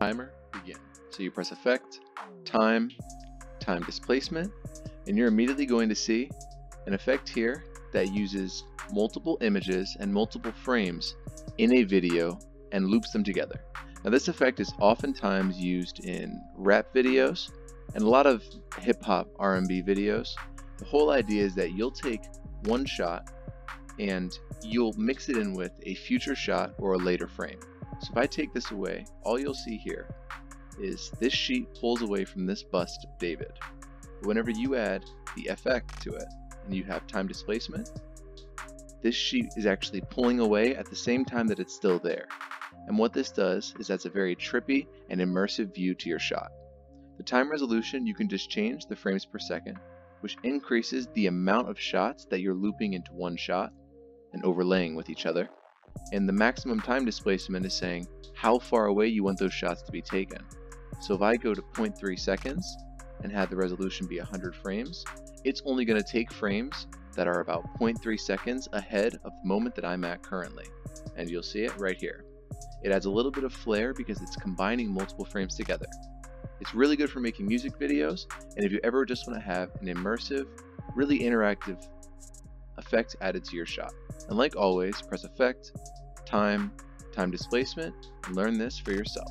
timer, begin. So you press effect, time, time displacement, and you're immediately going to see an effect here that uses multiple images and multiple frames in a video and loops them together. Now this effect is oftentimes used in rap videos and a lot of hip hop R&B videos. The whole idea is that you'll take one shot and you'll mix it in with a future shot or a later frame. So if I take this away, all you'll see here is this sheet pulls away from this bust of David. Whenever you add the effect to it and you have time displacement, this sheet is actually pulling away at the same time that it's still there. And what this does is that's a very trippy and immersive view to your shot. The time resolution, you can just change the frames per second, which increases the amount of shots that you're looping into one shot and overlaying with each other. And the maximum time displacement is saying how far away you want those shots to be taken. So if I go to 0.3 seconds and have the resolution be 100 frames, it's only going to take frames that are about 0.3 seconds ahead of the moment that I'm at currently. And you'll see it right here. It adds a little bit of flair because it's combining multiple frames together. It's really good for making music videos, and if you ever just want to have an immersive, really interactive effect added to your shot. And like always, press Effect, Time, Time Displacement, and learn this for yourself.